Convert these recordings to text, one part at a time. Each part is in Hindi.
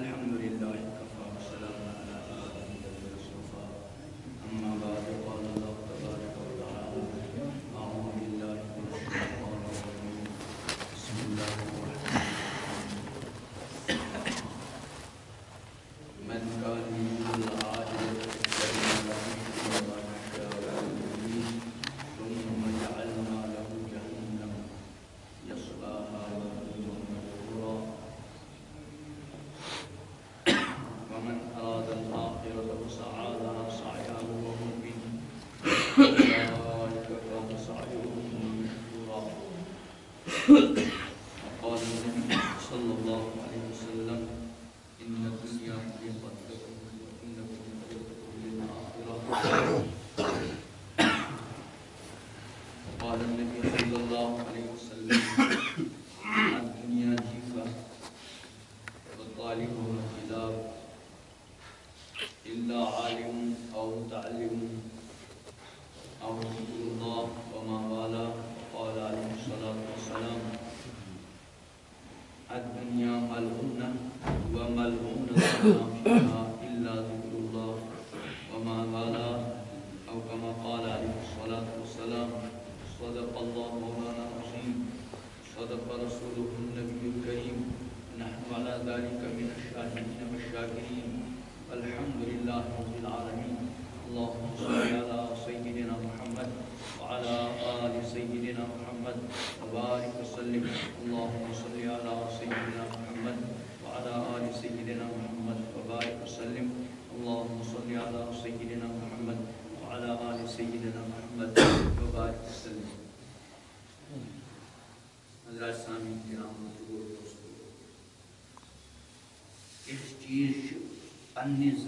Alhamdulillah. 정말 너무나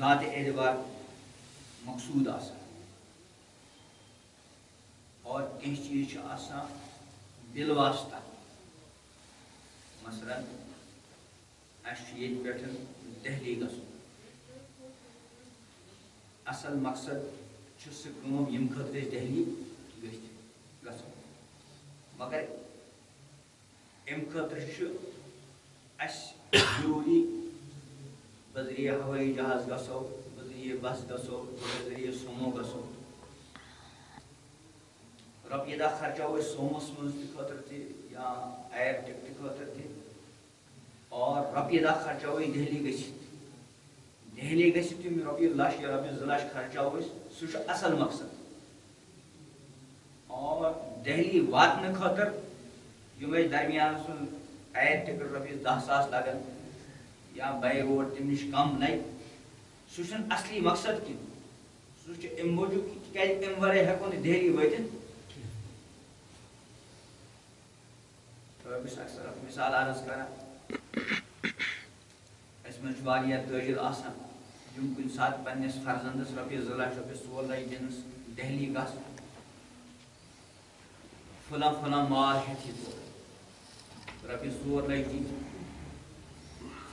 ज़ात एतबार मकसूद और कह चीज़ बिल वास्ता मसला दहली ग असल मकसद सम यम दहली ग अम खुद कसो बदरिए बस कसो बदरिए सोमो खर्चा हुए सोमस मज खतर या ऐप टिप खतर और रपि दह खर्चा हुए या रपि जु खर्चा हुए, सुश असल मकसद। और दहली वातन खतर मैं दरमियान सुन ऐप टिकट रपि दह सास लगन या बाई रोड तम कम नहीं। सुन असली मकसद कि। सह मूजूब तिक अम वे हेको दहली वस अक्सर मिसाल अर्ज़ कर। ताजिर आम कुछ सात पन्नस फर्जंदस रपये जि लक्ष सोल लच दिनस दहली गस फलां फलां माल हेथ रपये सोल लच दिन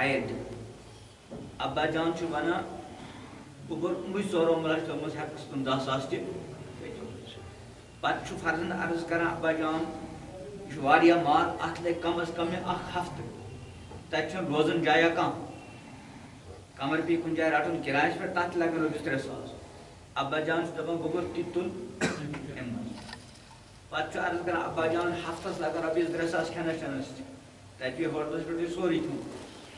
ayirdi abbajon जान bana bu bir umid so'roqmilashtirmiz haqiqiy bunda asos deb पत् फर्जन अर्ज़ कर अब्बा जान यह मार अत लगे कम अज कम हफ्त तथा रोजन जाया कम कमर पी कुन जाए रटन किराय पे तथ लगन रुपये त्रे सास अब्बा जान दपान बह गो तु तुल पत् कर अब्बा जान हफ्त लगन रुपये त्रे सास खानस चनस तपि होटल पे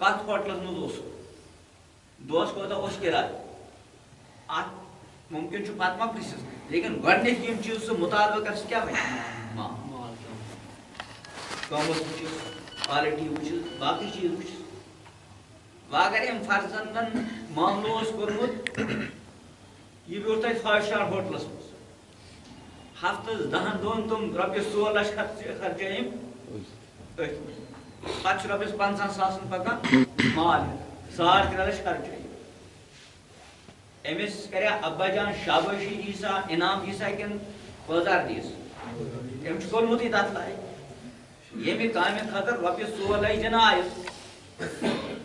कत होटलस मज उस दोस कोता उस किराय अत मुमकिन छु पत मा प्रिसिस लेकिन गडनेक यम चीज़ से मुताबिक अस क्या भाई माँ कॉमर्स वुचिस क्वालिटी वुचिस बाकी चीज़ वुचिस वह अगर अम फर्जंदन मामलो कोर्मुत यह बियोर तक फाइव स्टार होटलस मज हफ्तस दहन दोन तुम रपिस सोल लक्ष खर्च पत् रपिस पंचन सासन पकान माल साढ़ त्रे लक्ष खर्च अमिस कर अब्बा जान शाबाशी दीसा तथ लायक ये काम लच दिन आय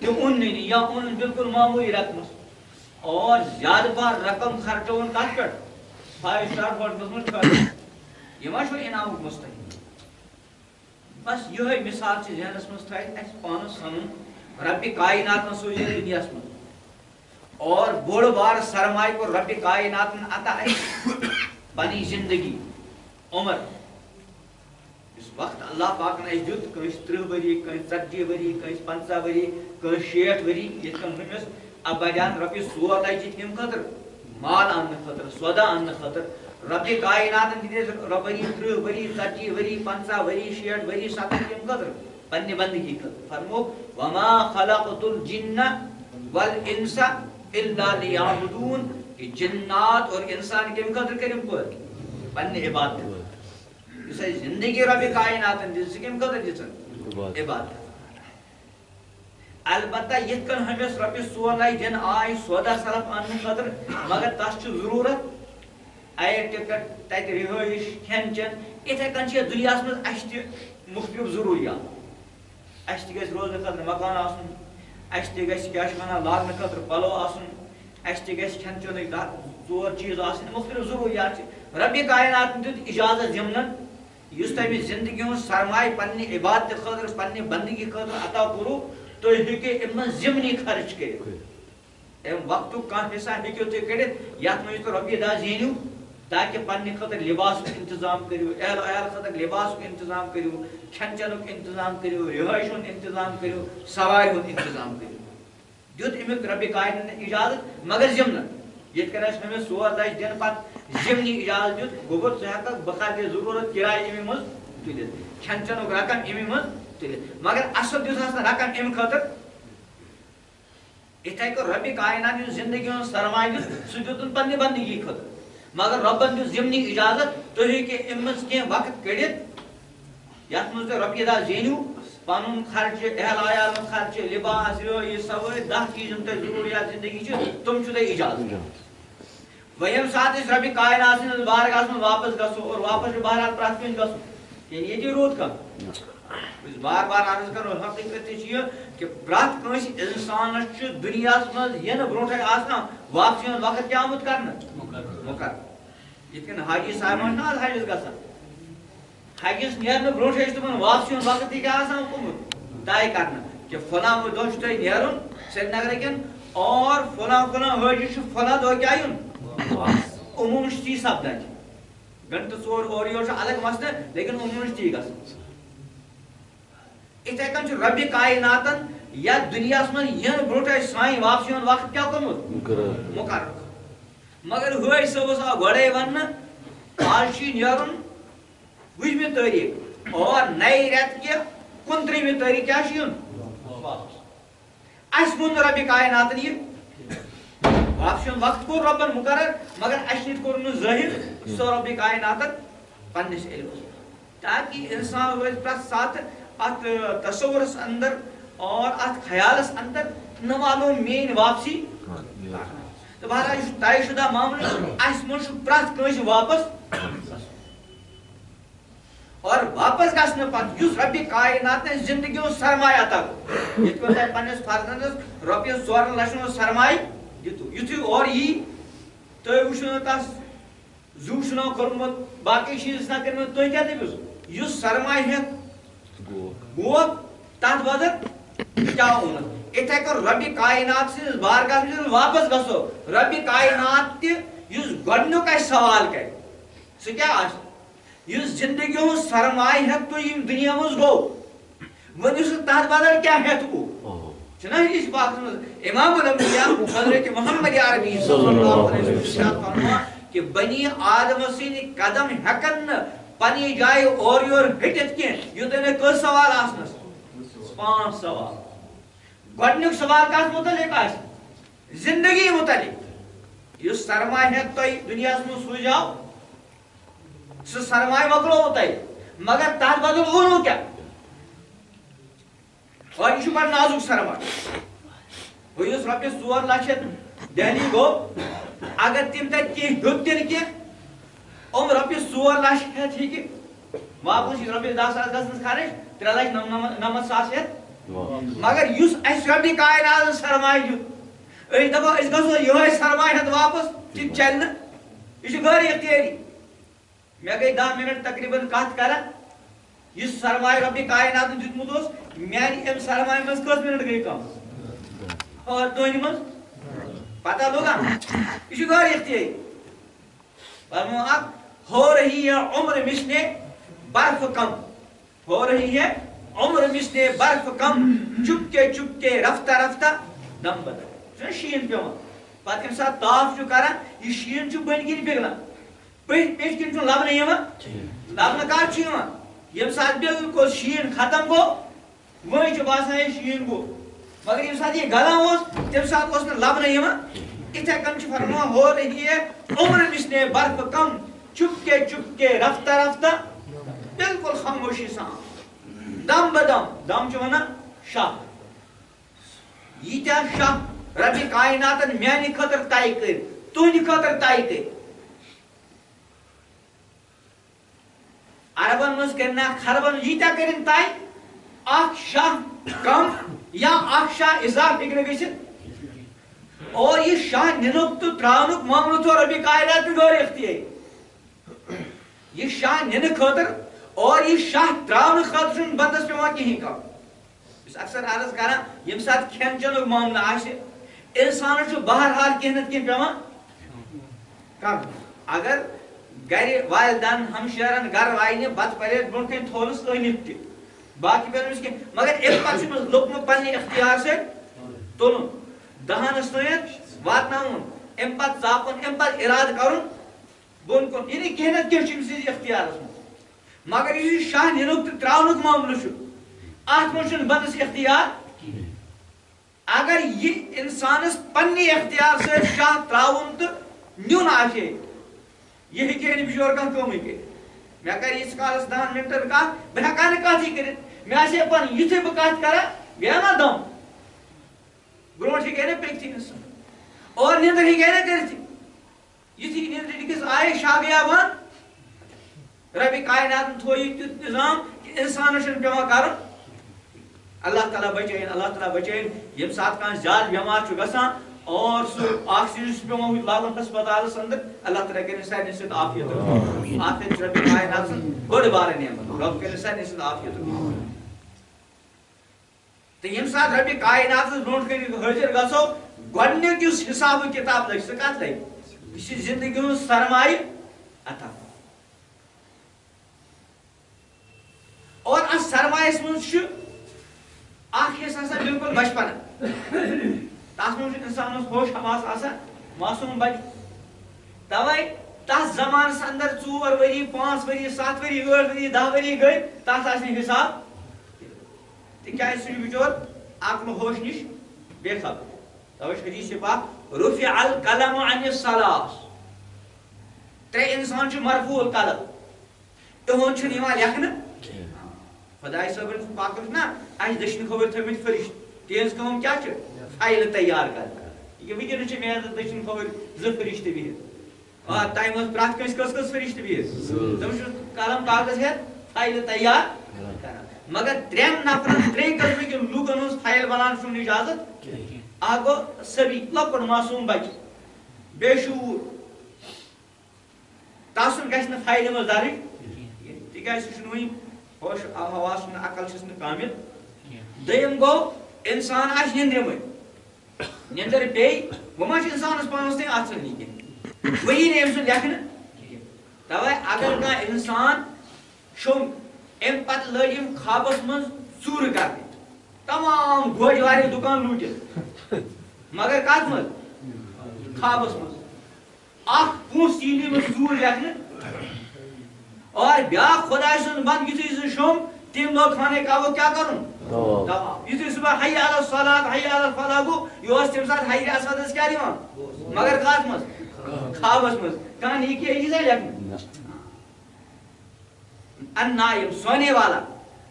तम या उन बिल्कुल मामूली रकम और ज़्यादा बार रकम खर्चोन कत पे फाइव स्टार होटल मज यह इनाम मुस्तक बस यह मिसाल जहनस मज थस पान समुन रबि कायनात सोजे दुनिया मज और बोड़ बार सरमाय को रबि कायनात अता पनी ज़िंदगी, उम्र। इस वक्त अल्लाह पाक ने दुत कंस त्रिह वरी कंस षतजी वरी कंस पंचा वरी कंस शेठ वरी ये हमिस अब्बाजान रबि सोत तम खतर माल अन्न खतर सौदा अन्न खतर। रबि कायनात रबरी त्रिह वरी षतजी वरी पंचा वरी शेठ वरी सतर तम खतर पन्ने बंदगी खतर फरमो वमा खलकतुल जिन्न वल इंसा इल्ला लियाबुदून। कि जिन्नात और इंसान के खतर करिम पर पन्ने इबादत। इस ज़िंदगी रबि कायनात दिस कम खतर दिसन इबादत। अलबत्ता यथ हमें रपि सोलह दिन आय सौदा सरफ अन्न खतर मगर तस ज़रूरत एयर टिकट तत रिहाइश खेन चेन इथे कन दुनिया मज मुख्तलिफ़ जरूरियात अस रोजन खतर मकान अस क्या लाग खतर पलो अस खेन चेन ज़ोर चीज़ मुख्तलिफ़ जरूरियात रबि कायनात दुत इजाज़त जिमन इस तमिस ज़िंदगी सरमाय पन्ने इबादत खतर पन्ने बंदगी खतर अता करू तो हेके इम जिमनी खर्च कर वक्त कह हिस्सा हेको तुम कर? यथ मज तो रपी दह जीनू ताकि पन्ने खतर लिबास इंतज़ाम करो एहल अहल खतर लिबास इंतज़ाम करो खेन चेन इंतज़ाम करो रिहाइश इंतज़ाम करो सवार इंतज़ाम करो। दुत अमुक रबि कायन इजाज़त मगर जिमन ये हमें सोर दश दिन पे जिमनी इजाज़त दुत गोबर ज़ बखार ज़रूरत किराय अमे मज तुल खेन चेन रकम अमे मज मगर असल रकम अम खतर इथे को रबि कायनात ज़िंदगी सह दुन पन्ने बंदगी खतर मगर रबन जिमनी इजाज़त हे अम वक्त कड़ित तुम रपी दह जेनू पन खर्च एहल आयाल खर्च लिबास ये सवार दह चीज़ तुम जरूरियात ज़िंदगी तुम तुम इजाज़त वह सात रबि कायनात बारगाह वापस गो और वापस बहरहाल कन गो ये रोद कह बार बार अर्ज़ करो हकीकत कि प्रत कंस इंसान दुनिया मज इन ब्रोट वापसी वक्त क्या आमुत कर मुकर ये हाजी साहब ना हजस ग हजस नीर ब्रोट तुम वापसी वक्त क्या गुमुत तय कर कि फला दह तुम श्रीनगर कन और फला फला हाजी फला दह क्या उमूम ती सपदान गंट चोर और अलग मसले लेकिन उमूम ती ग इथे कन रबि कायनातन या दुनिया मन यन ब्रोट साई वापसी वक्त क्या कोमुत मुकर मगर हय सबस आ गड़े वन आज नेरुन वुजमे तारीख और नई रेत के कुंत्रहमि तारीख क्या युन अस वोन रबि कायनातन ये। वापसी वक्त कोर रबन मुकर मगर अस कोर ज़ाहिर सो रबि कायनातन पन्निस इल्म ताकि इंसान रोज प्रत साथ अत तस्वुरस अंदर और अत ख्यालस अंदर न मालूम मेन वापसी। तो बहरहाल तयशुदा मामला अस मन प्रत कंस वापस। और वापस गसन पत युस रबि कायनात ने ज़िंदगी सरमाय अता तय पन्नस फर्जंदस रबि सोर लक्षण सरमाय युथु और यी तय वुछन तस जू करमत बाकी चीज़ ना करमत तय क्या दबिस युस सरमाय है वो तथ क्या इथे रबि कायनात से बारगाह में वापस गसो रबि कायनात ते सवाल कर क्या ज़िंदगी हूँ सरमाय हेत तो दुनिया मज गो वन तथ बदल क्या हेत गो चना इस बात में इमाम अल-अंबिया हज़रत मोहम्मद अरबी सल्लल्लाहु अलैहि वसल्लम कि बनी आदम सिन कदम हकन पनी जाय और योर हटित के युद्ध में कस सवाल आसनस पाँच सवाल गडनुक सवाल कस मुतलिक आस ज़िंदगी मुतलिक युस सरमाय हेत तो दुनिया में सु जाओ सह सरमाय मकलो तह मगर तथ बदल ओनो क्या और यह बड़ नाजुक सरमाय वह रपस चोर लक्ष दिल्ली गो अगर तम तक कह हेत दिन कह उम रपस चोर लक्ष हेत हे? वापस रपस दह सास गसन खर्च त्रे लक्ष नमत सास हेत मगर युस अस रबि कायनात सरमाय अस दपो अस गसो यह सरमाय हेत वापस तह चल यह गैर इख्तियारी मे गई दह मिनट तकरीबन कत कर। इस सरमाय रबि कायनात दितमुत मान अम सरमाय मज कस मिनट गई कम। और दोन मज? पता लोगा यह गैर इख्तियारी फरमो अब हो रही है उम्र मिसने बर्फ़ कम। हो रही है उम्र मिसने बर्फ़ कम। चुपके चुपके रफ्ता रफ्ता दम बदल। शीन पे पत यम सात ताफ कर यह शीन बन गिन पिघलान पेश किन लबन लबन कर यम सात बिल्कुल शीन खत्म गो वही बसान शीन गो मगर यम सात यह गलान तम सात लबन इथे कन फरमा हो रही है उम्र मिसने बर्फ़ कम। चुपके चुपके, रफ्ता रफ्ता, बिल्कुल खामोशी सान दम बदम दम। वन शाह। यीत्या शाह, रबि कायनातन मानि खतर तय कर तुंद खतर तय कर अरबन मज करना खरबन यीत्या करिन तय अख शाह कम या अख शाह इजाफ हेक गसित और ये शाह निनुक तो त्रानुक मामलो तो रबि कायनात में गौर इख्तियारी ये शाह निन खतर और ये शाह त्रावन खतर बंदस पे कहीं कम। अक्सर अर्ज़ कर यम सात खेन चन मामला इंसान बहरहाल कह कह पे अगर गर वालदान हमशेरन गर वाइन बत परे ब्रो कन थोलस अनित त बाकी पे मगर अम पे लोकम पे इख्तियार से तुल। दहनस नयत वातन अम पे चापन अम पे इराद कर। बोन कुन यानी कह नत कह इख्तियार मगर यह शाह निनुक तो त्राउनुक मामल अत मन बंदस इख्तियार अगर यह इंसानस पन्ने इख्तियार से शाह त्राउन तो नुन आशे यह हे बिचोर कह कम मे कर इस कालस दहन मिनटन कत बह हेका कत कर मे आसे पन युथे बह कत कर गया ना दम ब्रो हे पे और निंदर हे कर आए शाह गया बन रबि कायनात थो तुत निज़ाम कि इंसान पे कर अल्लाह ताला बचाइन अल्लाह ताला बचाइन यम सात कह ज़्यादा बेमार गसान और सो ऑक्सीजन पे लागन अस्पताल अंदर अल्लाह ताला करे सारे से आफियत आफियत रबि कायनात बड़ बार नेमत रब करे सारे से आफियत तो यम सात रबि कायनात ब्रोट कर हाजिर गसो गडनिक युस हिसाब किताब लग स कत लग ज़िंदगी हूँ सरमाय अता। और अस सरमायस मज हिस्सा बिल्कुल बचपन तथ मज इंसान होश हवास मासूम बच तवे तथ जमानस अंदर चोर वरी पाँच वरी सत वरी ठ वरी दह वरी गई तथ हिसाब। क्या बिचोर अकल होश नश बेखबर तवे हदीस पाक रुफि अल कलम अन सलास त्रे इंसान मरफूल कलम लिखन खुदाई सबन पाक ना दशन खबर थमित फरिश्त तेज कम क्या फ़ाइल तैयार कर ये वुनकस मे दशन खबर जो फरिश्त आ प्रत कस कस कस फरिश्त बिहित तम कलम कागज़ है फ़ाइल तैयार मगर त्रेन नफरन त्रे कस्म के लूकन हज फ़ाइल बनान सुन इजाज़त आ गो सभी लकुन मासूम बच बेशूर। तसन गि फ़ाइल मज दर्ज तिकाज वही होश हवास अकल कामिल। दम गो, इंसान आज निंद्रम निंदर पे वह इंसान पानस तक अथ नी वही ने? लेखन तवे अगर कह इंसान शुम अम पत लगिम खाबस मज चूर कर तमाम गोजवारे दुकान लूटित मगर कत मज खाबस मज पूस चूर लेखने और ब्या खुदा बंद युथि शुम तम लोग खाने का क्या करूँ? युथि सुबह हय अल सलात हय अल फलाह गो यो तम हय असद क्या मगर कत मज खाबस मज कहानी के इजे लेखने अन्नायम सोने वाला।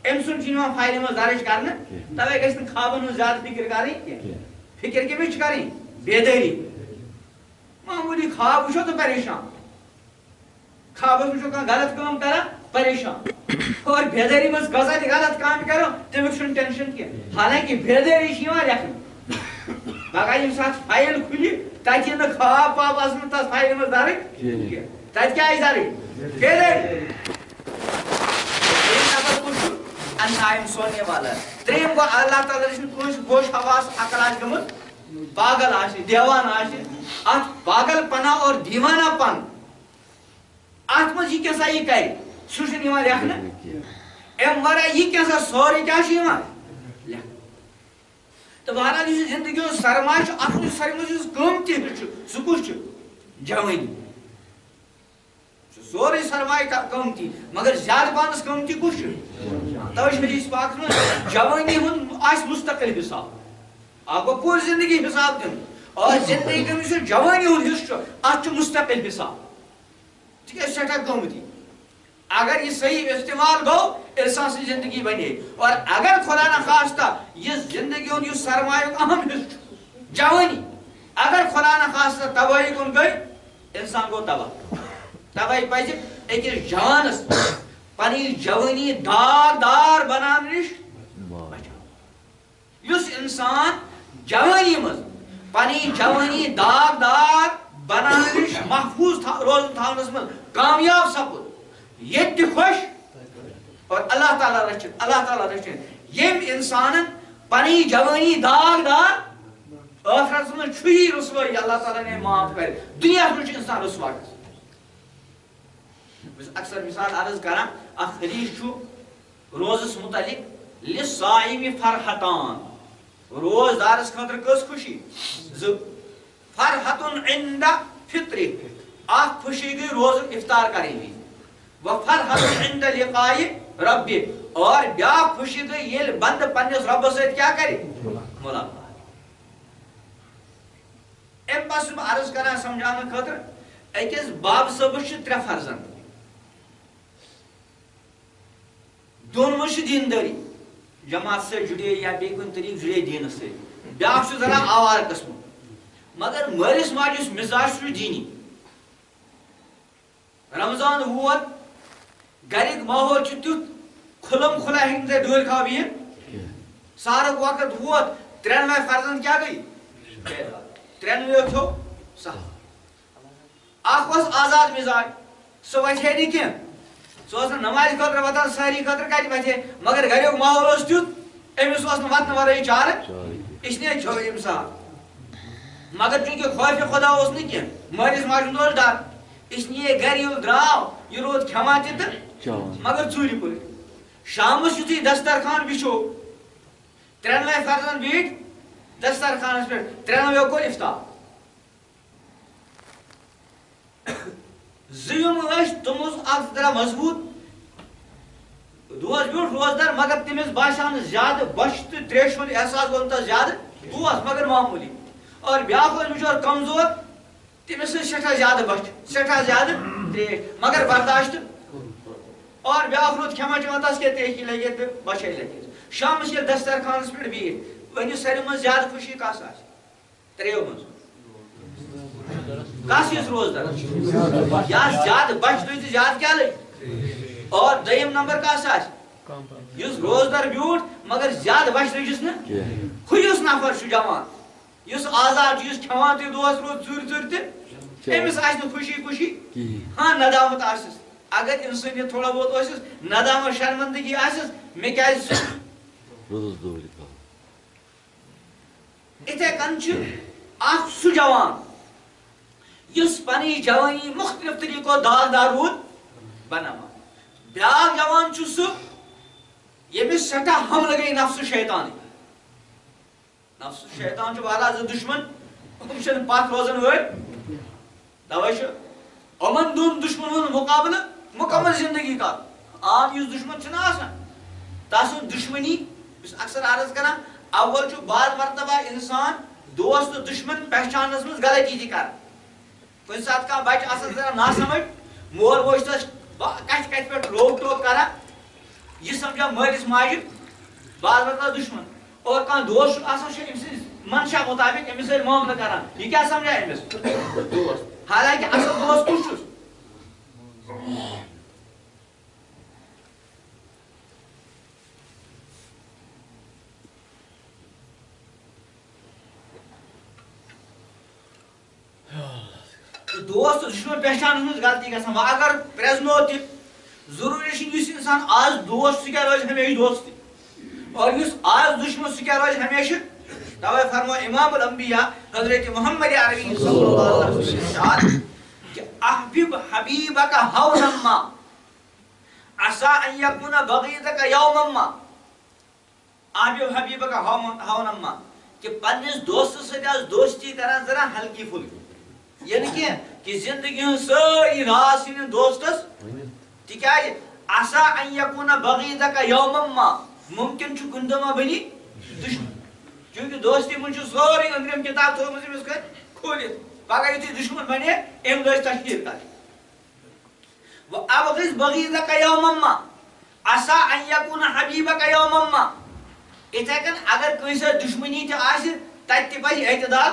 अम फ़ाइल में दर्ज कर तवे गि खाबन ज़्यादा फ़िक्र करें फ़िक्र कमिच करें बेदारी मामूली खाब वो तो परेशान। खाबस वो गलत काम कर परेशान। और बेदारी मज गजा गलत काम करो तमिक टेंशन कह हालाँकि बेदारी लेखन पगह ये साथ फ़ाइल खुली तत खाब पाब तथ फ़ाइल मज दर्ज तत क्या दर्ज बेदारी अन्नायम सोने वाला त्रेम गो अल्लाह ताला रचन कुछ गोश हवास अकल आश गमुत पागल आश देवान आश अत पागल पना और दीवाना पन अत मज ये कैसा ये करे सुशन यहाँ लेखना एम वरा ये कैसा सॉरी, क्या छ यहाँ तो बहरहाल ज़िंदगी सरमाय छ अत मज सरमाय कमति छ सोरे सरमाय कमती, मगर ज़्यादा पानस कमती कुछ? तवे हदीस पाक में जवानी हुन आस मुस्तकिल हिसाब। आपको पूरी ज़िंदगी हिसाब दिन और ज़िंदगी में से जवानी हुन हिस्स आज मुस्तकिल हिसाब। ठीक है सेटा कमती, अगर ये सही इस्तेमाल गो इंसान से ज़िंदगी बने। और अगर खुदा ना खास्ता ये ज़िंदगी उन ये सरमाय अहम हिस्स जवानी, अगर खुदा ना खास्ता तबाही कौन गई? इंसान को तबाह। तवे पज अकिस जवानस पनी जवानी दागदार बनान नश युस इंसान जवानी मज पनी जवानी दागदार बनान नश महफूज रोज थानस मज कामयाब सपुद ये खुश और अल्लाह ताला रचिन अल्लाह ताला रचिन यम इंसान पनी जवानी दागदार आखिरत में छुई रसवाई अल्लाह ताला ने माफ़ कर दुनिया में इंसान रसवा कर अक्सर मिसाल अर्ज़ कर हदीस रोजस मुतलिक लिसाइम फरहतान रोजदारस खतर कस खुशी ज फरहतुन इंदा फित्री अख खुशी गई रोज इफ्तार करेंगे व फरहतुन इंदा लिकाई रब्बी और ब्या खुशी गई ये बंद पन्नस रब से क्या करे मुलाकात एम पास अर्ज़ करा समझाने खतर अकिस बाब सब त्रे फर्जंद दोन दीनदारी जमात से जुड़े या बे तरीक जुड़े दीन से ब्या जरा आवार कस्म मगर मलिस माजिस मिजाज दीनी रमज़ान वोत गरिक माहौल तुत खुलम खुला हेन दूर खा सारक वक्त वोत त्रेनवे फर्जन क्या गई त्रेनवे थो सह अख आज़ाद मिजाज सह वथे कह सह नमाज़ खतर वतान सारी खतर कत वथे मगर घर माहौल तुत अमिस वतन वर चार इसलिए छो यम मगर चूँकि खौफ खुदा कह मालिस माज डर इसलिए घर ये द्राव यह रोद खेमा तो मगर चूर पुर शाम यु दस्तरखान बिछो त्रेनवे फर्जन बीट दस्तरखान पे त्रेनवे कोर इफ्तार जुम तुम जरा मज़बूत दोस ब्यूट रोजदार मगर तमिस बासान ज़्यादा बश तो त्रेश एहसास गो ज़्यादा दोस मगर मामूली और ब्याक बिचार कमज़ोर तमिस सठा ज़्यादा बश सठा ज़्यादा त्रेश मगर बर्दाश्त और ब्याक रोद खेमा चेवन तस के तेही लगे तो बशे लगे शाम ये दस्तरखान पे बिह वन सारे मज ज़्यादा खुशी कस त्रेव मज कस रोजदार या ज़्यादा बच तुझ ज़्यादा क्या लग? और दयम नंबर कस युस रोजदार ब्यूट मगर ज़्यादा बच रजिस न खुयुस नफर जवान युस आज़ाद खवान ते दोस रोज चुर चुर ते। एमिस आस खुशी खुशी। हाँ नदामत आसिस। अगर इंसानियत थोड़ा बहुत आसिस नदामत शर्मंदगी आसिस मे क्या इथे कन सु जवान पनी जवानी मुख्तलिफ़ तरीको दागदार रूद बनावा ब्याक जवान सह सठा हमल गई नफ्स शैतान नफ्स शैतान वाला दुश्मन हम पत रोजान वे तवे अमन दुश्मन मुकाबल मुकम्मल ज़िंदगी का आम इस दुश्मन तस दुश्मनी अक्सर अर्ज़ कर अव्वल बाद मरतबा इंसान दोस्त दुश्मन पहचान मज गलती कर कुछ बच्चे जरा ना समझ मोल मोज तो कत कत पे रोक टोक कर यह समझा मलिस माज बाद दुश्मन और कह दोस्त मंशा मुताबिक अमिस मामल कर यह क्या समझा अमिस हालाँकि असल दोस्त कुछ दोस्त पहचान गलती ग अगर तरूरी इंसान आज दोस्त सह रोज हमेशा दोस्त और इस आज दुश्मन सह रोज हमेशा। तवे फरमो इमाम अम्बिया हज़रत मोहम्मद अरबी अहबिब हबीबक हवनम्मा असा अन यकुन बगीदक यौमम्मा अहबिब हबीबक हवनम्मा कि पन्निस दोस्त सह दोस्ती करान जरा हल्की फुल्की। यानी कि कि ज़िंदगी सारी रास इन दोस्तस तिकाज आसा अन यकुन बगीदा का यौमम्मा मुमकिन छु गुंदमा बनी दुश्मन। क्योंकि दोस्ती मुझ सारी अंदरम किताब थोमस इस कर खोलित पगह युति दुश्मन बने एम दोस्त तशकीर कर। व अब गइस बगीदा का यौमम्मा आसा अन यकुन हबीबा का यौमम्मा। इथे कन अगर दुश्मनी ते आसे तत्ति पज एतदाल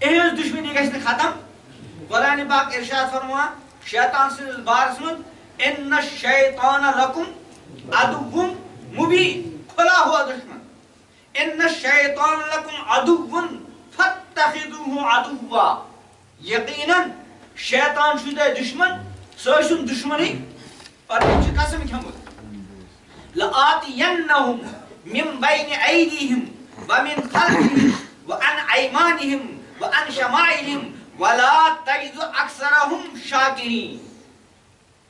एहज दुश्मनी गई खत्म शैतान से बारस में इन शैतान लकुम अदुवुम मुबीन खुला हुआ दुश्मन इन शैतान लकुम अदुवुन फत्तखिदुहु अदुवा यकीनन शैतान शुदे दुश्मन सोसुन दुश्मनी और कुछ कसम खमुत लआतियन्नहुम मिन बैन ऐदीहिम व मिन खल्फिहिम व अन अयमानिहिम वन शमाइलिम वला तजिदु अक्सरहुम शाकिरीन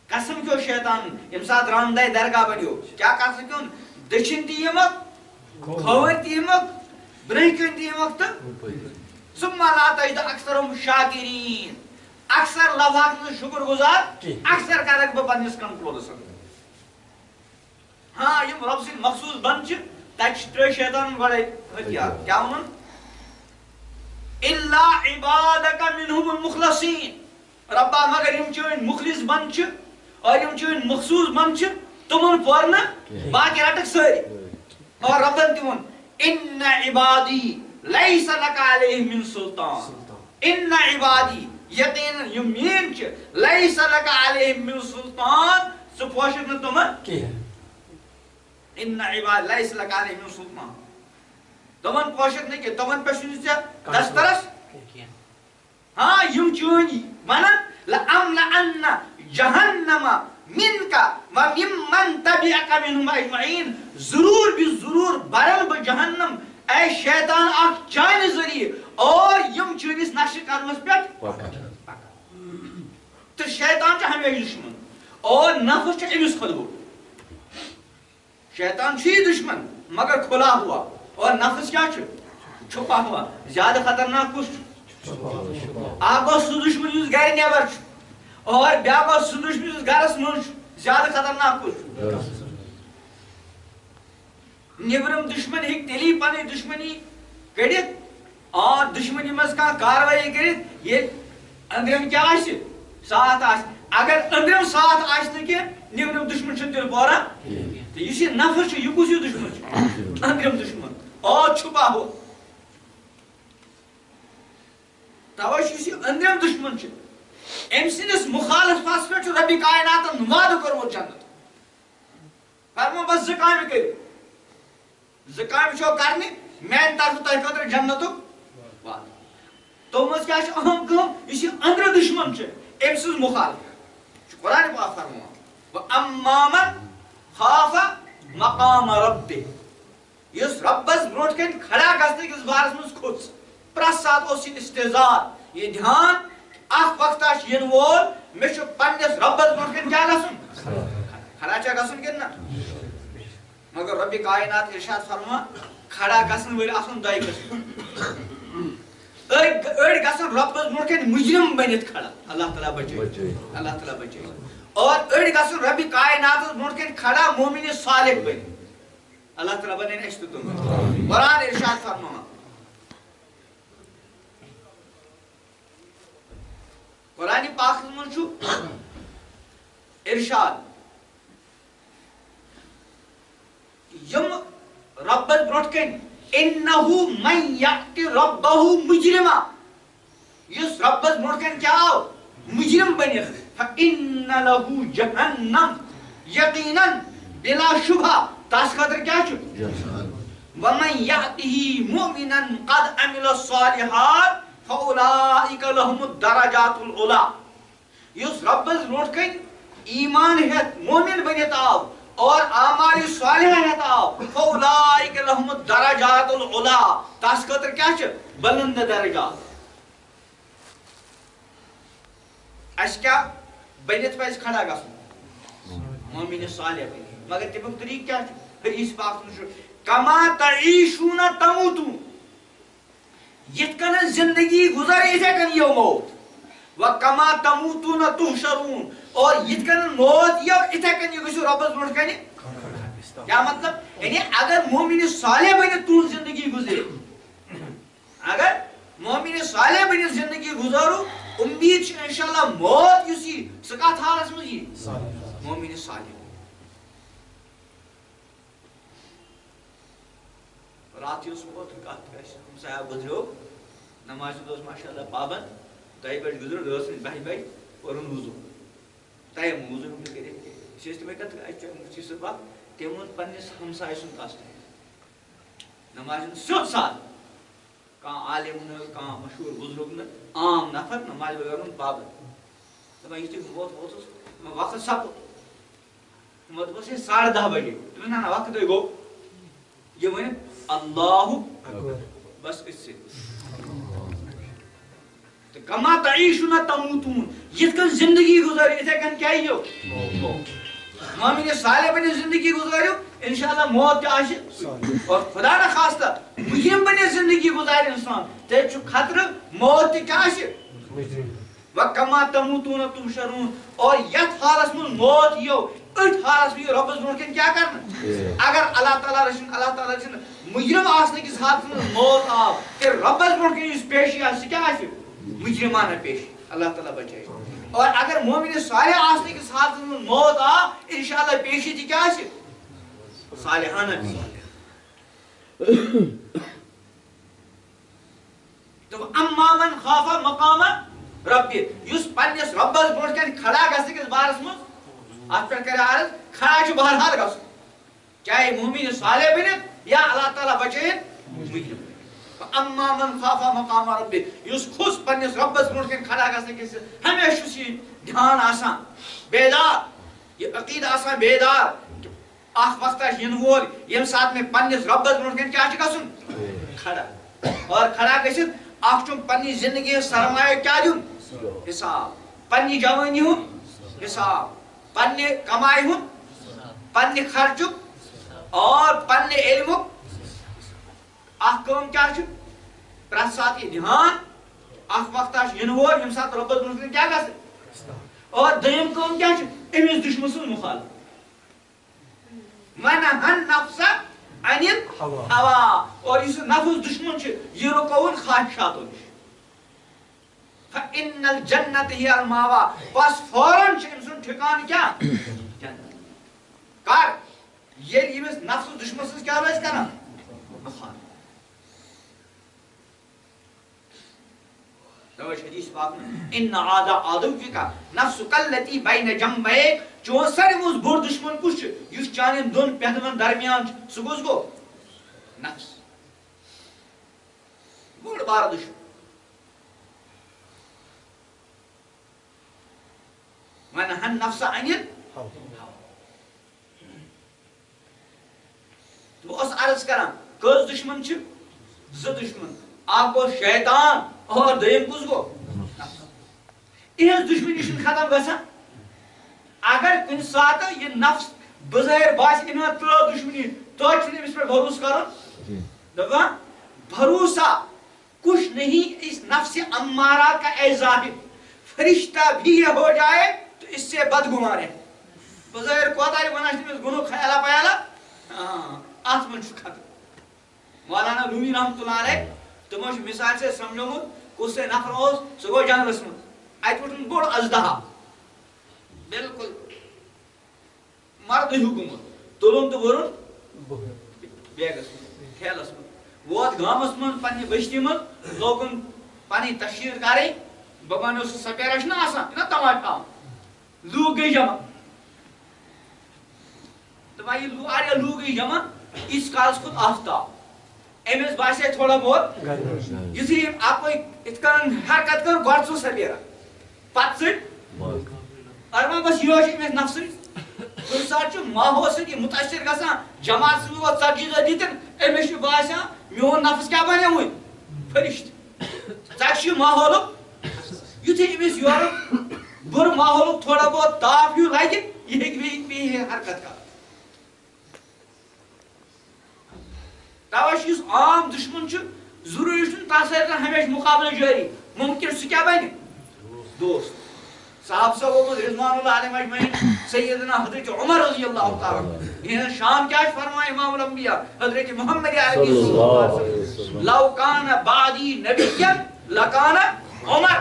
कसम क्यों शैतान यम साथ रामदाय दरगाह बनियो क्या कसम क्यों दक्षिण तीमक खबर तीमक ब्रहकन तीमक तो सुम्मा ला तजिदु अक्सरहुम शाकिरीन अक्सर लफाक में शुक्र गुजार अक्सर करक बह पन्निस कंट्रोलस हाँ यम रब सिंह मखसूस बन तक शैतान गड़े हथियार क्या वनन इल्ला इबादक मिनहुम मुखलसीन रब्बा मगर यम चोन मुखलिस बन छ और यम चोन मखसूस बन छ तुमन पर बाकी रटक सारी और रब्बन तिमन इन्न इबादी लैस लक अलैहिम मिन सुल्तान इन्न इबादी यकीन यम मीन छ लैस लक अलैहिम मिन सुल्तान सु पोशक न तुमन इन्न इबाद लैस लक अलैहिम मिन सुल्तान तमन पोशक नहीं के तमन पे सुन से दस्तरस हाँ युम चूनी माना ला अम ला अन्ना जहन्नम मिनका व मिम्मन तबिअका मिनहुम अजमईन ज़रूर भी ज़रूर बरल ब जहन्नम ऐ शैतान तो च हमेशा दुश्मन और नफ्स च अमिस खुद शैतान छी दुश्मन मगर खुला हुआ और नफ्स क्या छुपा हुआ। ज़्यादा खतरनाक कुछ आप सह दुश्मन गर नबर और ब्या सह दुश्मन गरस मज ज़्यादा खतरनाक कुछ नबरम दुश्मन हेक तेली पन दुश्मनी कड़ित और दुश्मनी मज कह कार्रवाई कर अंदरम क्या साथ अगर अंदरम साथ आस नबरम दुश्मन तिल बोरा? तो यह नफस यह कुछ दुश्मन अंदरम दुश्मन। और छुपा हो। तवे अंदरम दुश्मन अम सस मुखालफस पे रबी कायनात वाद कर्मुत जन्नत फरमो बस जो कर जो काम कर मान तरफ़ तह खतर जन्नत वाद तो। क्या अहम कम यह अंदर दुश्मन अम सज मुखालफ। कुरान पाक फरमो अम्मामन खाफा मकाम रब्बे। इस रब्बस ब्रोट कन खड़ा गसन किस बारस मज खुद प्रेस सात इस्तेजार। ये ध्यान अख वक्त इन वोल मे पन्नस रब्बस ब्रोट कन क्या गसन खड़ा चा गसन किन ना मगर रब्बी कायनात इरशाद फरमा खड़ा गसन वल आसन दय गसन अड़ गसन रब्बस ब्रोट कन मुजरिम बनित खड़ा। अल्लाह ताला बचे। अल्लाह ताला बचे। और अड़ गसन रब्बी कायनात ब्रोट कन खड़ा मोमिन सालिह बन। बने अस तुम कुरान इरशाद फरमा कुरान पाक मज इरशाद यम रब्बस ब्रोट कन इन्नहु मन यति रब्बहु मुजरिमा यस रब्बस ब्रोट कन क्या आओ मुजरिम बने फइन्न लहु जहन्नम यकीनन बिला शुभा तस खतर क्या वमन यतिही मुमिनन कद अमिल सालिहात फउलाइक लहुम दरजातुल उला युस रब्बस रोट कन ईमान मोमिन बनित आव और आमाल सालिह लहुम दरजातुल उला तस खतर क्या बुलंद दरजात अस क्या बनित पज खड़ा गसन मोमिन सालिह बनित मगर तमुक तरीक क्या हदीस पाक कमा तईशून तमूतू यित ज़िंदगी गुजर इथे कन यो मौत व कमा तमूतू न तुहशरून और यित मौत यो इथे कन यो गसु रब्बस ब्रोट कन क्या मतलब यानी अगर मोमिन साले बन तुम ज़िंदगी गुजरे अगर मोमिन साले बन ज़िंदगी गुजारू उम्मीद इंशाल्लाह मौत युसी सका हालस मज मोमिन साले रात बहुत कत हमसाया गुजरो नमाज़ माशा पाबंद तय पे गुजरो दस बह बज कोर वज़ू टाइम वज़ू हम कर तमें कत सुबह तम वो पन्नस हमसाय सुन कस नमाज़ सोद साल कह आलिम न, कह मशहूर बुज़ुर्ग न, आम नफर, नमाज़ बगैर पाबंद। दपान यु वोत वोतुस वक्त सप मतलब साढ़े दह बजे तुम ना वक्त गो। ये वन अल्लाह बस इससे। तो कमा तईशु न तमूतून। यित ज़िंदगी गुजारी इथे कन क्या यो मामी ने साले बने ज़िंदगी गुजारियो इंशाल्लाह मौत आशि और खुदा न खास्ता मुहिम बने ज़िंदगी गुजारे इंसान। ते छु खतरे मौत क्या आशि व कमा तमूतून तुम शरून। और यथ हालस में मौत यो अठ हालस में रब्बस ब्रोट क्या करना? अगर अल्लाह ताला रशिन अल्लाह ताला रशिन मुजरम आसने किस हाथ में मौत आव कि रब्बस ब्रोट की इस पेशी आसी क्या आसी मुजरिमाना पेशी अल्लाह ताला बचाए। और अगर मोमिन साले आसने में मौत आ इंशाल्लाह पेशी थी क्या आसी सालिहाना तो अम्मा मन खाफा मकाम रब्बी युस पन्नस रब्बस ब्रोट कन खड़ा गस किस बारस में? अत पे अर्ज़ छु बहरहाल गस चाहे मोमिन साले बनित या अल्लाह ताला बचे अम्मा मन खड़ा हमेशा सी ध्यान आसान। बेदार, ये इन वोल यम साथ में पन्नस रब्बस क्या खड़ा। और खड़ा गसित ज़िंदगी सरमाया क्या दिन हिसाब। हूँ, हिसाब। पन्ने कमाई हूँ पन्ने खर्चुक और पन्ने इल्मुक कम क्या प्रत सात ये ध्यान वक्त इन वो यम सात ब्रोट क्या गस और कम क्या अमिस दुश्मन सुन मुखाल मन हन नफ्सा अनिल हवा। और इस नफ्स दुश्मन ये रुकवन ख्वाहिशातों नश इन्नल जन्नत ही अल मावा बस फ़ौरन अम ठिकान क्या जन्नत कर ये यमिस नफ्स दुश्मन क्या रोज करना तवज्जो हदीस पाक में इन आदा आदुविका नफ्स कल्लती बैन जंबे चोन सारे मुझ बोड़ दुश्मन कुछ युस चाने दोन पहलवन दरमियान सु कुछ गो नफ्स बार दुश्मन वन हन नफ्स अनिल तो अर्ज़ करान कस दुश्मन छ दुश्मन आप गो शैतान और दयम कुस गो इहज दुश्मनी खत्म गसान अगर कुन सात ये नफ्स बजायर बास इन त्रो दुश्मनी तो अमिस पे भरोस करो भरोसा कुछ नहीं इस नफ्स अम्मारा का एजाहिर फरिश्ता भी ये हो जाए तो इससे बदगुमान है बजायर कोतारी बना गुनो ख्याला पयाला अत मन खत्म मौलाना रूमी रहमत तमो मिसाल से समझोमुत कुछ नफर सह गो जंगलस मज अत बोड़ अजदहा बिल्कुल। मर्द हुकुम तुलुन तो वरुन बेगस खेलस मज वोत गामस मज पन्ने बस्ती मज लोगन पनी तशहीर करे बह वन सपेरा ना आसान ना टमाट आम लूक गई जमा तो भाई लूक गई जमा इस कालस खुद आफ्ताब अमिस बासे थोड़ा बहुत युथी आप इत हरकत कर गोड सो सवेरा पत अरमा बस यो अमिस नफ्स कुछ सात माहौल सत मुतासर गसान जमात सो ती दितन अमिस बासा मोन नफ्स क्या बने वो फरिश्त चे माहौल युथी अमिस योर बुर माहौल थोड़ा बहुत ताप हूँ लगे यह हरकत कर तवश आम दुश्मन ज़रूरी तथ हमेशा मुकाबले जारी मुमकिन सह क्या बन दोस्त साहब सब रिजवान सैदना हज़रत उमर रज़ी अल्लाह तआला शाम क्या फरमाए इमाम अंबिया हज़रत मोहम्मद अरबी लौ कान बादी नबियन लकान उमर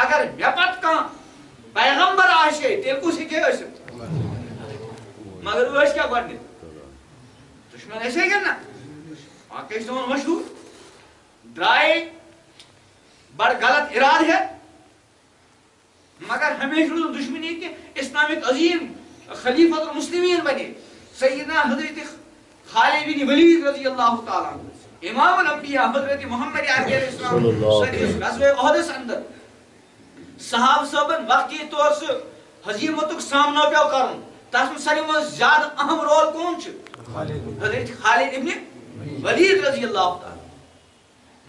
अगर मेपत का पैगंबर आशे तेल कुछ के मगर क्या गड दुश्मन ऐसे करना पाकिस्तान मशहूर ड्राई बड़ गलत इराद है। मगर हमेशा दुश्मनी के इस्लामिक अजीम खलीफत मुस्लिमीन बने। सैदना हज़रत खालिद बिन वलीद रज़ी अल्लाह ताला इमाम अंबिया हज़रत मोहम्मद इस्लाम गजवे ओहद अंदर। सहाब सबन वक्ती तौर से हजीमतुक सामना पे करन तस में सारे ज़्यादा अहम रोल कौन हज़रत खालिद इब्न वलीद रज़ी अल्लाह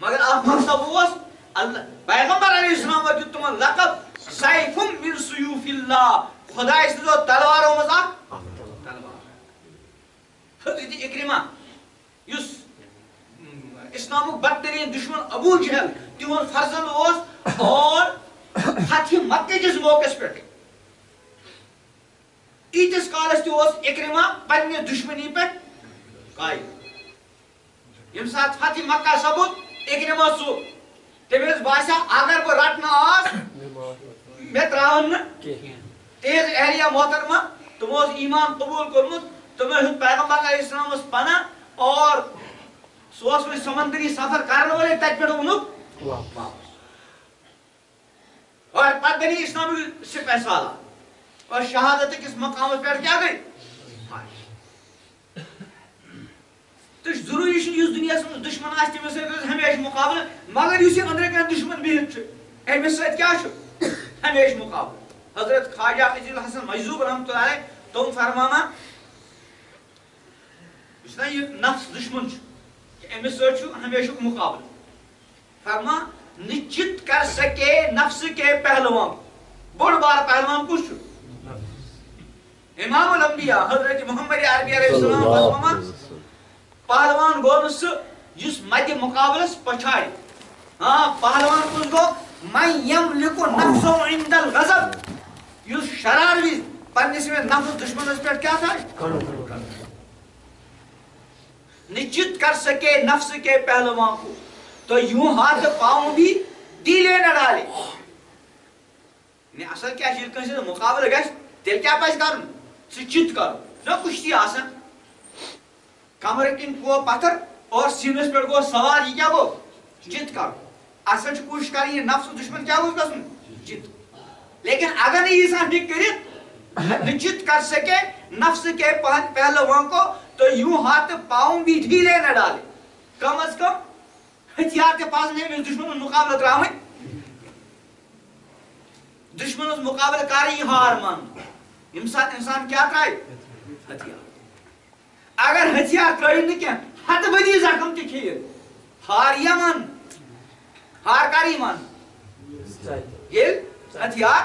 मगर आप मकसद ओस अल्लाह, पैगंबर अलैहि सलाम व तुम लक़ब सैफुम मिन सुयूफिल्लाह। खुदा इस जो तलवारों में तलवार। हज़रत इकरिमा युस इस्लामुक बदतरीन दुश्मन अबू जहल फर्जंद ओस और फतह मौके पे इकरिमा पन्ने दुश्मनी पे कायम यम साथ फति मक्का सबूत एक नमो सु तमिस बासा अगर बह रटना आस मे त्रावन तेज एरिया मोहतरमा तुमो ईमान कबूल कर्मुत तुम पैगंबर इस्लाम पना और सोस में समंदरी सफ़र करने वाले पे उनुक और पदनी इस्लामी सिपह साला और शहादत किस मकाम पर क्या गई? तो ज़रूरी दुनिया में दुश्मन तमिस हमेशा मुकाबल। मगर इस अंदर कह दुश्मन बिहित अमिस क्या हमेशा मुकाबल। हज़रत ख्वाजा अजील हसन मजूब रहमत तुम फरमाना यह नफ्स दुश्मन अमिस हमेशा मुकाबल। फरमा निश्चित कर सके नफ्स के पहलवान। बोड़ बार पहलवान कुछ इमाम हज़रत मोहम्मद अरबी पहलवान गो नुस मद मुकाबलस पछाड़। हाँ पहलवान कुछ गो मैं यम लिखो नफ्सो इंदल गजब। युस शरार भी पन्निस में नफ्स दुश्मन पे क्या था? निश्चित कर सके नफ्स के पहलवान को। तो यूँ हाथ पाँव भी दीले न डाले। ने असल क्या चीज़ मुकाबले गस तेल क्या पज कर? चित कर? न कुश्ती आसन। कमर किन को पत्थर और सीनस पे गो सवार ये क्या गो जित कर। असल कोशिश कर नफ्स दुश्मन क्या गन जित लेकिन अगर नहीं इंसान ठीक कर निश्चित कर सके नफ्स के पहलुओं को तो यूँ हाथ पाओ भी ढीले न डाले। कम अज कम हथियार के पास नहीं दुश्मन मुकाबला त्रावे दुश्मन मुकाबला कर हार मान साथ इंसान क्या त्राए हथियार अगर हथियार त्रन क्या हत बदी जख्म त हार यमन हार कर मान ये हथियार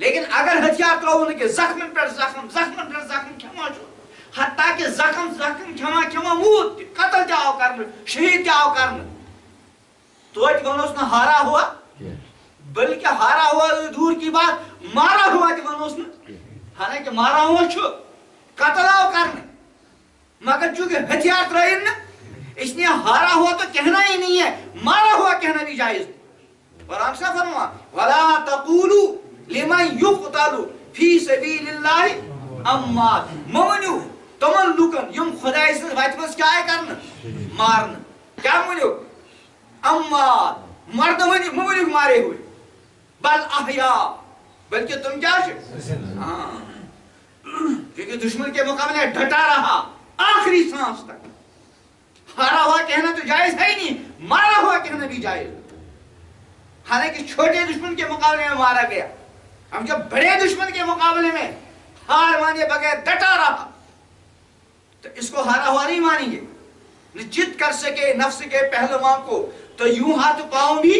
लेकिन अगर हथियार त्रो कि जख्म पे जख्म जख्म पे जख्म क्षमा हत्या कि जख्म जख्म क्षमा क्षमा मूत कतल आओ कर शहीद आओ कर तो वनोस न हारा हुआ। बल्कि हारा हुआ दूर की बात मारा हुआ कि वनोस न हालाँकि मारा हुआ छु कतल आओ कर मगर चूँकि हथियार त्रन इसलिए हारा हुआ तो कहना ही नहीं है मारा हुआ कहना भी जायज़। कुरान से फरमा वला तकूलू लिमन युक्तलु फ़ी सबीलिल्लाह अम्मात। मवनु तमन लुकन यम खुदाय से वतमस क्या करन मारन क्या मुनियो अम्मात मर्द मवनु मारे हुए बल अहया बल्कि तुम क्या हाँ क्योंकि दुश्मन के मुकाबले डटा रहा आखिरी सांस तक हारा हुआ कहना तो जायज़ है ही नहीं मारा हुआ कहना भी जायज़ हालाँकि छोटे दुश्मन के मुकाबले में मारा गया हम जब बड़े दुश्मन के मुकाबले में हार माने बगैर डटा रहा तो इसको हारा हुआ नहीं मानेंगे। निश्चित कर सके नफ्स के पहलवान को तो यूँ हाथ पाओ भी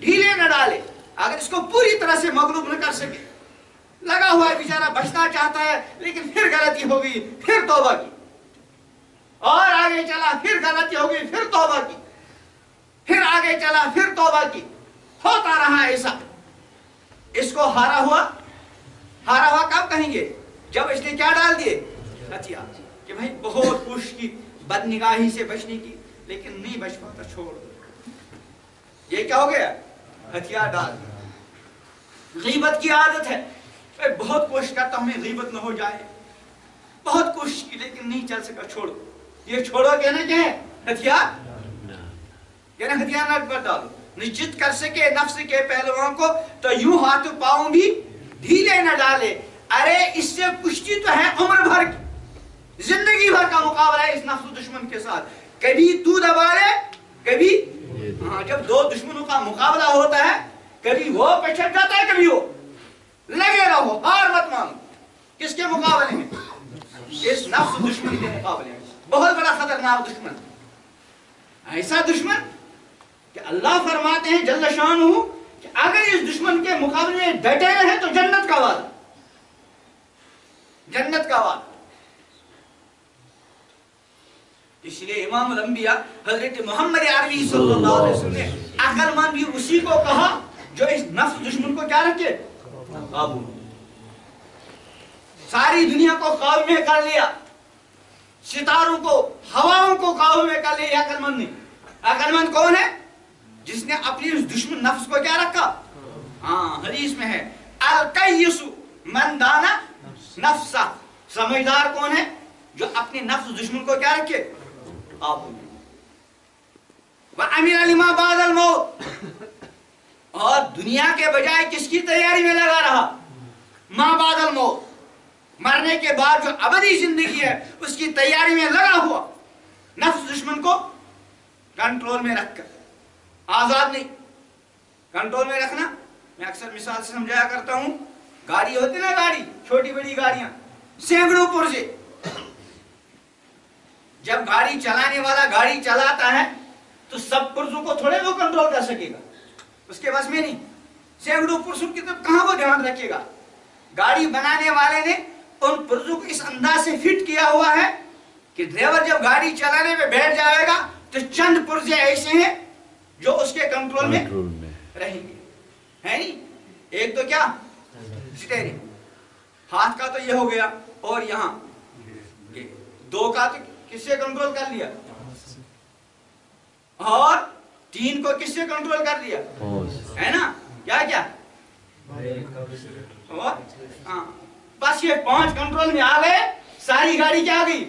ढीले न डाले, अगर इसको पूरी तरह से मगलूब न कर सके। लगा हुआ है बेचारा, बचना चाहता है, लेकिन फिर गलती होगी, फिर तोबा की। और आगे चला, फिर गलती होगी, फिर तोबा की। फिर आगे चला, फिर तोबा की। होता रहा ऐसा। इसको हारा हुआ हारा हुआ कब कहेंगे? जब इसने क्या डाल दिए? हथियार। कि भाई बहुत कोशिश की बदनिगाही से बचने की लेकिन नहीं बच पाता छोड़ दो। ये क्या हो गया? हथियार डाल गीबत की आदत है। मैं बहुत कोशिश करता हूँ गीबत न हो जाए। बहुत कोशिश की लेकिन नहीं चल सका छोड़ो ये छोड़ो कहना क्या है? हथियार? कहना हथियार न डालो। निश्चित कर सके नफ्स के पहलुओं को तो यूँ हाथ पाओ भी ढीले न डाले। अरे इससे कुश्ती तो है उम्र भर की। ज़िंदगी भर का मुकाबला है इस नफ्स दुश्मन के साथ। कभी तू दबा ले कभी हाँ जब दो दुश्मनों का मुकाबला होता है, कभी वो पिछड़ जाता है, कभी वो। लगे रहो, हार मत मानो। किसके मुकाबले में? इस नफ्स दुश्मन के मुकाबले में। बहुत बड़ा खतरनाक दुश्मन। ऐसा दुश्मन कि अल्लाह फरमाते हैं, जल्द शान हूँ कि अगर इस दुश्मन के मुकाबले में डटे रहे तो जन्नत का वादा। जन्नत का वादा। इसलिए इमाम लंबिया हज़रत मोहम्मद अरबी ने अकलमंद भी उसी को कहा जो इस नफ्स दुश्मन को क्या रखे? काबू। सारी दुनिया को काबू में कर लिया। सितारों को हवाओं को काबू में कर लिया अकलमंद ने अकलमंद कौन है? जिसने अपनी उस दुश्मन नफ्स को क्या रखा? हाँ हदीस में है। अलकयसु मन दाना नफ्सा। समझदार कौन है? जो अपने नफ्स दुश्मन को क्या रखे? अमीर बादल और दुनिया के बजाय किसकी तैयारी में लगा रहा? माँ बादल मौत मरने के बाद जो अबदी ज़िंदगी है, उसकी तैयारी में लगा हुआ। नफ्स दुश्मन को कंट्रोल में रखकर। आज़ाद नहीं। कंट्रोल में रखना। मैं अक्सर मिसाल से समझाया करता हूँ। गाड़ी होती ना गाड़ी? छोटी बड़ी गाड़ियाँ। सैकड़ों पुर्जे। जब गाड़ी चलाने वाला गाड़ी चलाता है तो सब पुरुषों को थोड़े वो कंट्रोल कर सकेगा। उसके बस में नहीं सैकड़ों पुरुषों की तरफ़ कहाँ वो ध्यान रखेगा? गाड़ी बनाने वाले ने उन पुरुषों को इस अंदाज से फिट किया हुआ है कि ड्राइवर जब गाड़ी चलाने में बैठ जाएगा तो चंद पुर्जे ऐसे हैं जो उसके कंट्रोल में, में। रहेंगे। है नहीं? एक तो क्या? स्टेरिंग हाथ का तो ये हो गया और यहाँ। दो का तो किससे कंट्रोल कर लिया? और तीन को किससे कंट्रोल कर दिया है ना? क्या क्या? और हाँ। बस ये पाँच कंट्रोल में आ गए सारी गाड़ी क्या आ गई?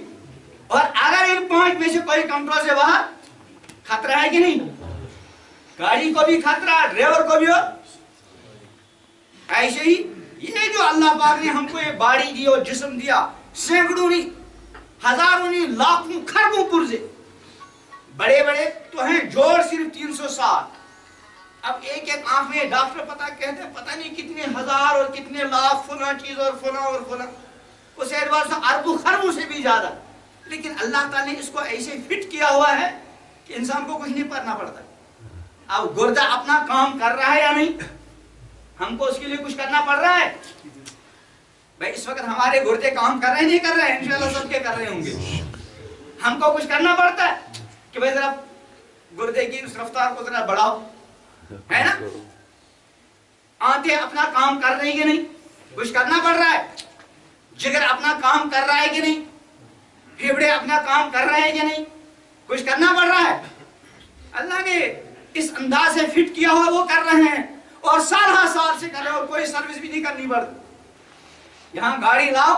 और अगर इन पाँच में से कोई कंट्रोल से बाहर खतरा है कि नहीं? गाड़ी को भी खतरा ड्राइवर को भी हो। ऐसे ही ये जो अल्लाह पाक ने हमको ये बाड़ी दी और जिस्म दिया सैकड़ों नहीं। हज़ारों नहीं, लाखों, खरबों पुर्जे। बड़े बड़े तो हैं जोड़ सिर्फ़ 360 अब एक एक आँख में डॉक्टर पता कहते हैं, पता नहीं कितने हज़ार और कितने लाख फुला चीज़ और फुला और फुला उस एतबार से अरबों, खरबों से भी ज़्यादा। लेकिन अल्लाह ताला ने इसको ऐसे फिट किया हुआ है कि इंसान को कुछ नहीं पढ़ना पड़ता। अब गुर्दा अपना काम कर रहा है या नहीं? हमको उसके लिए कुछ करना पड़ रहा है? भाई, इस वक्त हमारे गुर्दे काम कर रहे नहीं कर रहे हैं? इंशाल्लाह सबके कर रहे होंगे। हमको कुछ करना पड़ता है कि भाई जरा गुर्दे की उस रफ्तार को जरा बढ़ाओ। है ना? आते अपना काम कर रही है कि नहीं? कुछ करना पड़ रहा है? जिगर अपना काम कर रहा है कि नहीं? फेफड़े अपना काम कर रहे हैं कि नहीं? कुछ करना पड़ रहा है? अल्लाह ने इस अंदाज से फिट किया हुआ वो कर रहे हैं और साल हर साल से कर रहे हो कोई सर्विस भी नहीं करनी पड़ती यहाँ गाड़ी लाओ।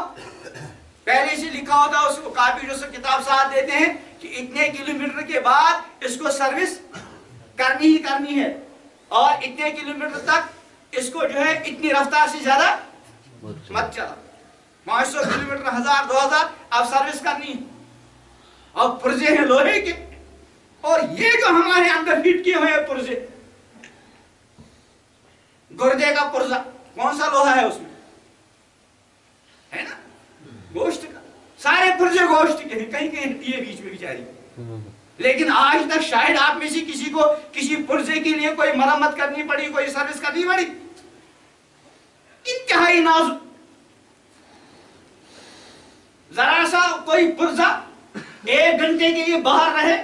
पहले से लिखा होता है उसको कापी जो किताब साथ देते हैं कि इतने किलोमीटर के बाद इसको सर्विस करनी ही करनी है। और इतने किलोमीटर तक इसको जो है इतनी रफ्तार से ज़्यादा मत चला पाँच सौ किलोमीटर हज़ार दो हज़ार अब सर्विस करनी है। और पुर्जे हैं लोहे के। और ये जो हमारे अंदर फिट किए हुए हैं पुर्जे। गुर्दे का पुर्जा कौन सा लोहा है उसमें? है ना? गोश्त का। सारे पुर्जे गोश्त के हैं कहीं कहीं हड्डी है बीच में बेचारी। लेकिन आज तक शायद आप में से किसी को किसी पुर्जे के लिए कोई मरम्मत करनी पड़ी कोई सर्विस करनी पड़ी। इंतहाई नाजुक। जरा सा कोई पुर्जा एक घंटे के लिए बाहर रहे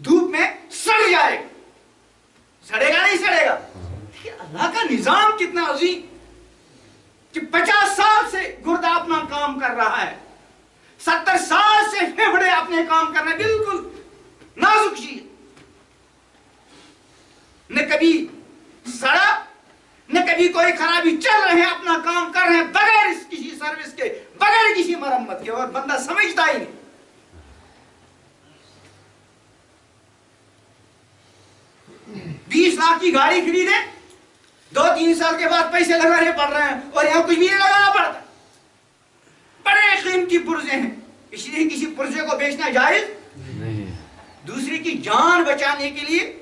धूप में सड़ जाएगा सड़ेगा नहीं सड़ेगा। अल्लाह का निज़ाम कितना अजीम कि पचास साल से गुर्दा अपना काम कर रहा है। सत्तर साल से फेफड़े अपने काम कर रहे बिल्कुल नाजुक चीज़। न कभी सड़ा न कभी कोई खराबी चल रहे हैं अपना काम कर रहे हैं बगैर किसी सर्विस के, बगैर किसी मरम्मत के, और बंदा समझता ही नहीं। बीस लाख की गाड़ी खरीदे दो तीन साल के बाद पैसे लगाने पड़ रहे हैं और यहाँ कुछ भी नहीं लगाना पड़ता। बड़े कीमती पुर्जे हैं। इसलिए किसी पुर्जे को बेचना जायज़ नहीं। दूसरे की जान बचाने के लिए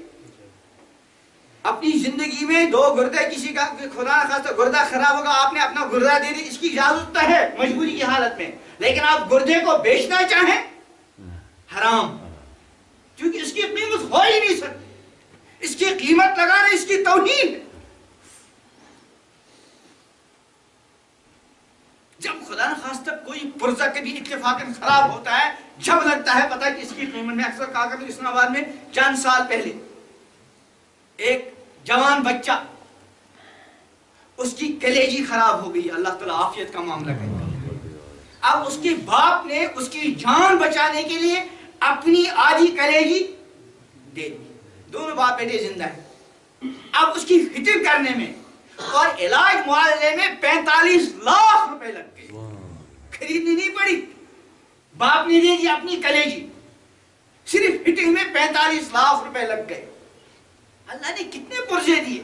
अपनी ज़िंदगी में दो गुर्दे किसी का खुदा ना खास्ता गुर्दा खराब होगा आपने अपना गुर्दा दे दी इसकी इजाज़त तो है मजबूरी की हालत में। लेकिन आप गुर्दे को बेचना चाहें हराम। क्योंकि इसकी कीमत हो ही नहीं सकती। इसकी कीमत लगाना इसकी तौहीन है जब खुदा खास्ता कोई पुर्जा कभी इत्तेफाकन खराब होता है, जब लगता है, पता है कि इसकी में अक्सर कहा करते इस्लामाबाद में चंद साल पहले। एक जवान बच्चा, उसकी कलेजी खराब हो गई, अल्लाह ताला आफियत का मामला करे अब उसके बाप ने उसकी जान बचाने के लिए अपनी आधी कलेजी दे दी। दोनों बाप बेटे ज़िंदा है। अब उसकी फ़िक्र करने में और इलाज मुआवजे में पैंतालीस लाख रुपए लग गए। खरीदनी नहीं पड़ी। बाप ने दे दी अपनी कलेजी। सिर्फ़ फिटिंग में पैंतालीस लाख रुपए लग गए। अल्लाह ने कितने पुर्जे दिए।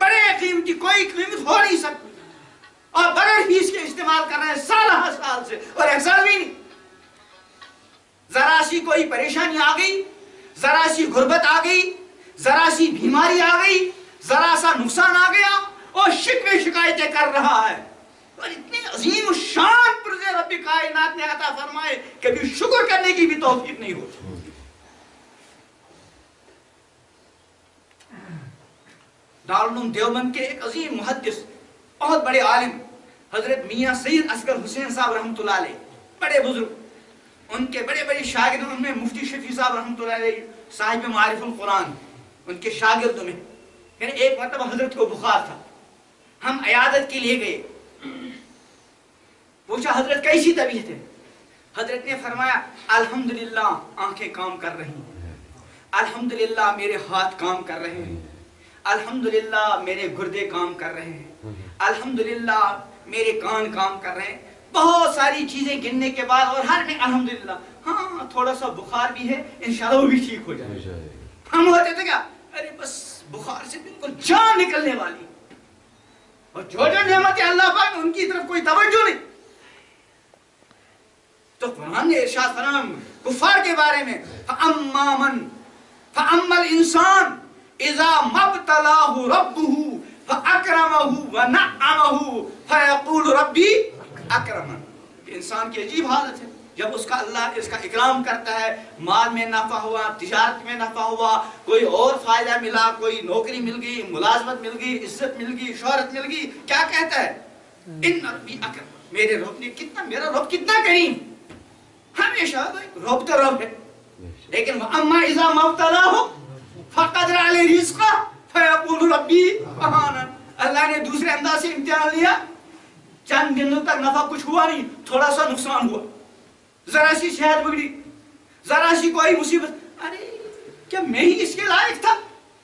बड़े कीमती कोई कीमत हो नहीं सकती। और बगैर फ़ीस के इस्तेमाल कर रहे हैं साल हर साल से और एक साल भी नहीं। जरा सी कोई परेशानी आ गई जरा सी गुर्बत आ गई जरा सी बीमारी आ गई जरा सा नुकसान आ गया और शिकवे शिकायतें कर रहा है। और इतने अजीम शान पुरजे रब्बी कायनात ने अता फरमाए कभी शुक्र करने की भी तौफीक नहीं होती। दारुल देवबंद के एक अजीम मुहद्दिस, बहुत बड़े आलिम, हज़रत मियाँ सैयद असगर हुसैन साहब अलैह, बड़े बुज़ुर्ग, उनके बड़े बड़े शागिर्द उनमें मुफ्ती शफी साहब अलैह साहिब मारिफुल कुरान उनके शागिर्द में। यानी एक मतलब हज़रत को बुखार था। हम अयादत के लिए गए। पूछा हज़रत कैसी तबीयत है? हज़रत ने फरमाया अल्हम्दुलिल्लाह आँखें काम कर रही हैं। अल्हम्दुलिल्लाह मेरे हाथ काम कर रहे हैं। अल्हम्दुलिल्लाह मेरे गुर्दे काम कर रहे हैं। अल्हम्दुलिल्लाह मेरे कान काम कर रहे हैं। बहुत सारी चीज़ें गिनने के बाद और हर में अल्हम्दुलिल्लाह हाँ थोड़ा सा बुखार भी है इंशाल्लाह वो भी ठीक हो जाए हम होते थे क्या अरे बस बुखार से बिल्कुल जान निकलने वाली। और जो जो नेमत अल्लाह पाक उनकी तरफ़ कोई तवज्जो नहीं। तो कुरान ने इरशाद फरमाया, कुफार के बारे में फअम्मामन फअम्मल इंसान, इजा मबतलाहु रब्बुहु, फअकरमहु व नअमहु, फयक़ूल रब्बी अकरमन। इंसान की अजीब हालत है। जब उसका अल्लाह इसका इकराम करता है माल में नफा हुआ तजारत में नफा हुआ कोई और फ़ायदा मिला कोई नौकरी मिल गई मुलाजमत मिल गई इज़्ज़त मिल गई शोहरत मिल गई क्या कहता है? इन रब्बी अकरम। मेरे रब ने कितना मेरा रब कितना करीम। हमेशा रब तो रब है। लेकिन अम्मा इजा मबतला हो फकदर अले फयकुल रब्बी अहानन अल्लाह ने दूसरे अंदाज से इम्तिहान लिया चंद दिनों तक नफा कुछ हुआ नहीं थोड़ा सा नुकसान हुआ। जरा सी सेहत बिगड़ी जरा सी कोई मुसीबत। अरे, क्या मैं ही इसके लायक था?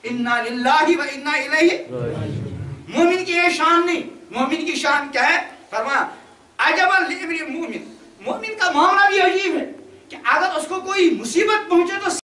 इन्ना लिल्लाही व इन्ना इलैहि मोमिन की ये शान नहीं, मोमिन की शान क्या है? फरमा लिमरी मोमिन। मोमिन का मामला भी अजीब है कि अगर उसको कोई मुसीबत पहुँचे तो